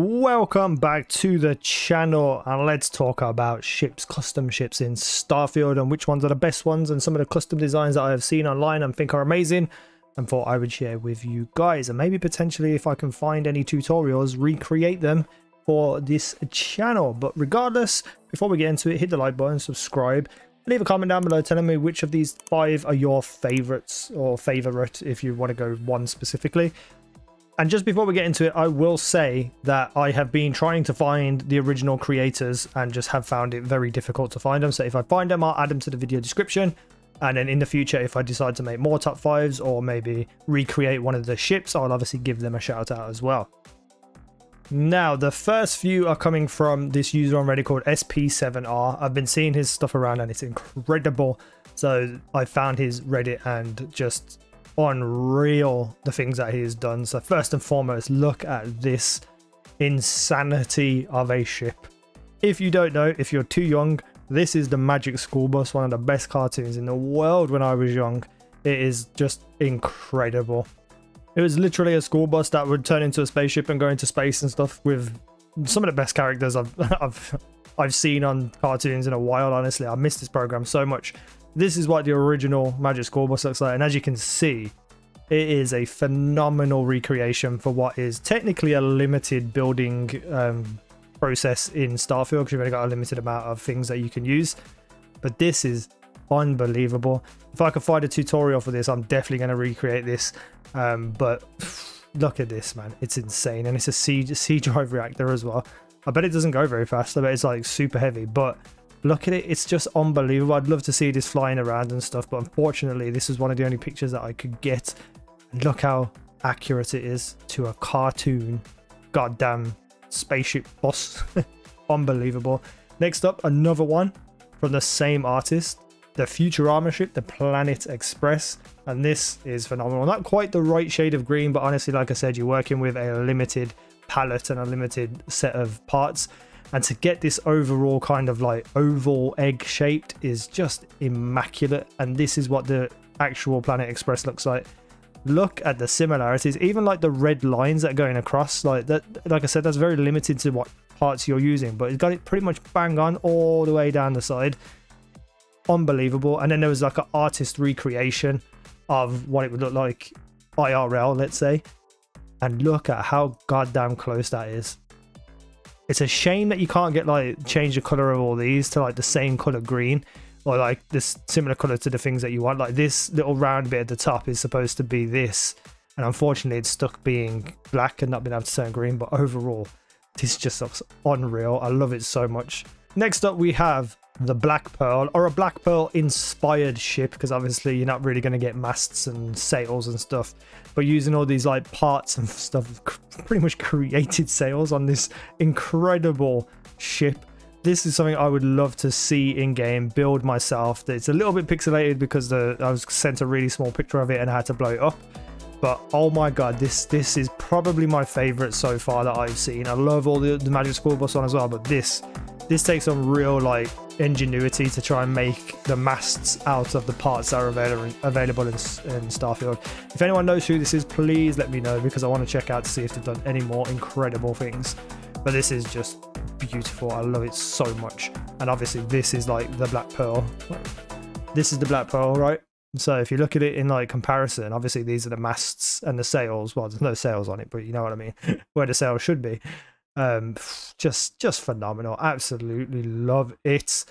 Welcome back to the channel and let's talk about ships, custom ships in Starfield and which ones are the best ones and some of the custom designs that I have seen online and think are amazing and thought I would share with you guys. And maybe potentially if I can find any tutorials recreate them for this channel. But regardless before we get into it hit the like button subscribe leave a comment down below telling me which of these five are your favorites or favorite if you want to go one specifically and just before we get into it, I will say that I have been trying to find the original creators and just have found it very difficult to find them. So if I find them, I'll add them to the video description. And then in the future, if I decide to make more top fives or maybe recreate one of the ships, I'll obviously give them a shout out as well. Now, the first few are coming from this user on Reddit called SP7R. I've been seeing his stuff around and it's incredible. So I found his Reddit and just unreal the things that he has done. So first and foremost, look at this insanity of a ship. If you don't know, if you're too young, this is the Magic School Bus, one of the best cartoons in the world when I was young. It is just incredible. It was literally a school bus that would turn into a spaceship and go into space and stuff with some of the best characters I've I've I've seen on cartoons in a while. Honestly, I miss this program so much. This is what the original Magic School Bus looks like, and as you can see, it is a phenomenal recreation for what is technically a limited building um, process in Starfield because you've only got a limited amount of things that you can use. But this is unbelievable. If I could find a tutorial for this, I'm definitely going to recreate this. Um, but look at this, man. It's insane. And it's a C, C drive reactor as well. I bet it doesn't go very fast. I bet it's like super heavy. But look at it it's just unbelievable. I'd love to see this flying around and stuff but unfortunately this is one of the only pictures that i could get. Look how accurate it is to a cartoon goddamn spaceship boss. Unbelievable. Next up another one from the same artist the futurama ship the planet express. And this is phenomenal. Not quite the right shade of green but honestly like i said you're working with a limited palette and a limited set of parts and to get this overall kind of like oval egg shaped is just immaculate. And this is what the actual planet express looks like. Look at the similarities. Even like the red lines that are going across like that like i said that's very limited to what parts you're using. But it's got it pretty much bang on all the way down the side. Unbelievable. And then there was like an artist recreation of what it would look like irl let's say. And look at how goddamn close that is it's a shame that you can't get like change the color of all these to like the same color green or like this similar color to the things that you want. Like this little round bit at the top is supposed to be this, and unfortunately it's stuck being black and not being able to turn green. But overall, this just looks unreal. I love it so much. Next up, we have the Black Pearl, or a Black Pearl inspired ship, because obviously you're not really going to get masts and sails and stuff, but using all these like parts and stuff, pretty much created sails on this incredible ship. This is something I would love to see in game, build myself. It's a little bit pixelated because the I was sent a really small picture of it and I had to blow it up. But oh my god, this this is probably my favorite so far that I've seen. I love all the, the Magic School Bus one as well, but this this takes some real like ingenuity to try and make the masts out of the parts that are available in, in Starfield. If anyone knows who this is, please let me know because I want to check out to see if they've done any more incredible things. But this is just beautiful. I love it so much. And obviously this is like the Black Pearl. This is the Black Pearl, right? So if you look at it in like comparison, obviously these are the masts and the sails. Well, there's no sails on it, but you know what I mean, where the sails should be. Um, just just phenomenal. Absolutely love it.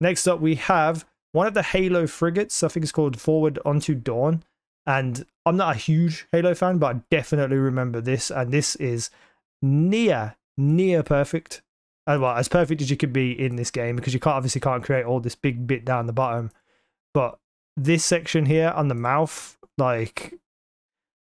Next up, we have one of the Halo frigates. I think it's called Forward Unto Dawn. And I'm not a huge Halo fan, but I definitely remember this. And this is near, near perfect. Uh, well, as perfect as you could be in this game because you can't obviously can't create all this big bit down the bottom. But this section here on the mouth, like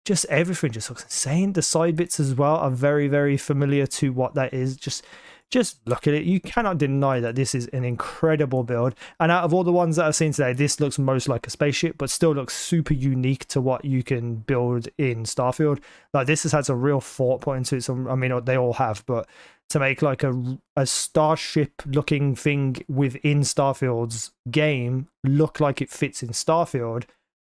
just everything just looks insane. The side bits as well are very, very familiar to what that is. Just just look at it. You cannot deny that this is an incredible build. And out of all the ones that I've seen today, this looks most like a spaceship, but still looks super unique to what you can build in Starfield. Like this has had some real thought put into it. Some, I mean, they all have, but to make like a a starship looking thing within Starfield's game look like it fits in Starfield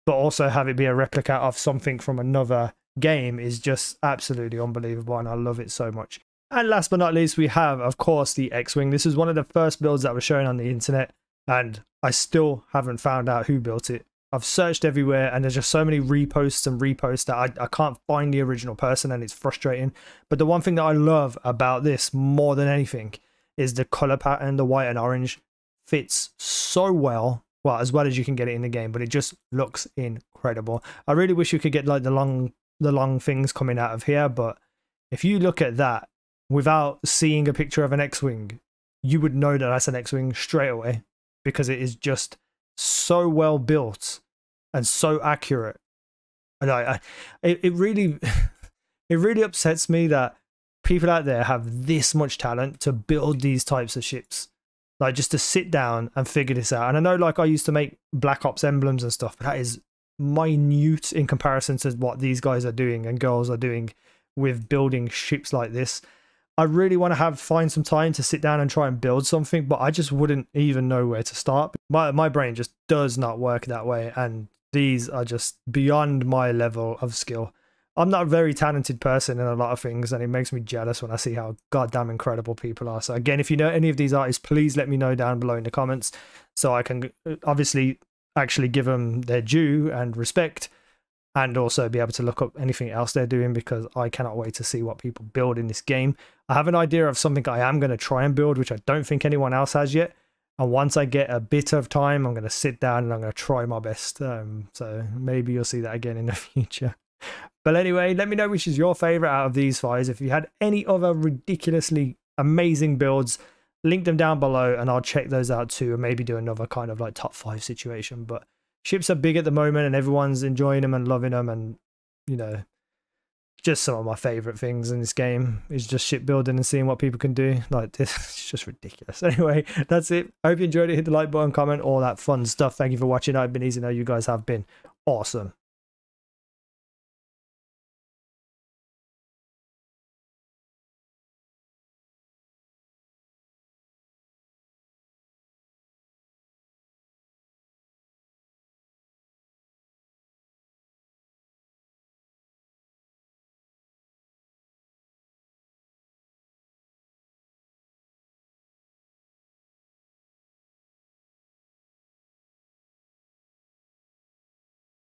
but also have it be a replica of something from another game is just absolutely unbelievable and I love it so much. And last but not least, we have, of course, the X-Wing. This is one of the first builds that was shown on the internet, and I still haven't found out who built it. I've searched everywhere, and there's just so many reposts and reposts that I, I can't find the original person, and it's frustrating. But the one thing that I love about this more than anything is the color pattern, the white and orange fits so well well as well as you can get it in the game but it just looks incredible i really wish you could get like the long the long things coming out of here but if you look at that without seeing a picture of an X-wing, you would know that that's an X-wing straight away because it is just so well built and so accurate. And I, I it, it really, it really upsets me that people out there have this much talent to build these types of ships. Like just to sit down and figure this out. And I know, like I used to make Black Ops emblems and stuff, but that is minute in comparison to what these guys are doing and girls are doing with building ships like this. I really want to have find some time to sit down and try and build something, but I just wouldn't even know where to start. My my brain just does not work that way, and these are just beyond my level of skill. I'm not a very talented person in a lot of things, and it makes me jealous when I see how goddamn incredible people are. So again, if you know any of these artists, please let me know down below in the comments, so I can uh, obviously actually give them their due and respect and also be able to look up anything else they're doing because I cannot wait to see what people build in this game. I have an idea of something I am going to try and build, which I don't think anyone else has yet. And once I get a bit of time, I'm going to sit down and I'm going to try my best. Um, so maybe you'll see that again in the future. But anyway, let me know which is your favorite out of these five. If you had any other ridiculously amazing builds, link them down below and I'll check those out too and maybe do another kind of like top five situation. But ships are big at the moment and everyone's enjoying them and loving them and you know just some of my favorite things in this game is just shipbuilding and seeing what people can do. Like this is just ridiculous. Anyway that's it. I hope you enjoyed it. Hit the like button comment all that fun stuff. Thank you for watching. I've been easy now. You guys have been awesome